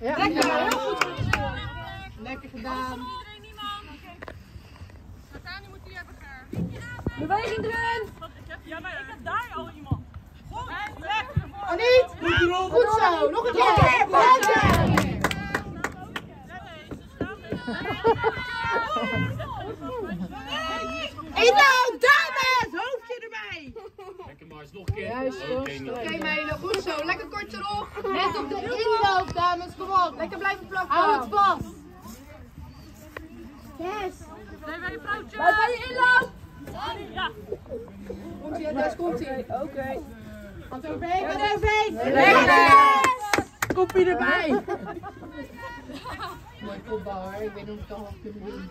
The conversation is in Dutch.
Ja, Lekker, ja. heel goed. Lekker gedaan. Beweging erin. Ja, maar ik heb daar al iemand. Goed, lekker. Aniet, goed zo. Nog een keer. Lekker. Inhoud, dames. Hoofdje erbij. Lekker Mars, nog een keer. Niet. Oké meiden, goed zo. Lekker kort erop. Net op de inloop, dames. Kom op. Lekker blijven plakken. Hou het vast. Yes. Nee, bij je vrouwtje. Blijf bij je inloop. Ja. Komt ie, daar komt ie. Oké. Hand overheen, hand overheen. Lekker. Kopie erbij. Mooi kopbal hoor. Ik weet niet of ik het al had kunnen doen.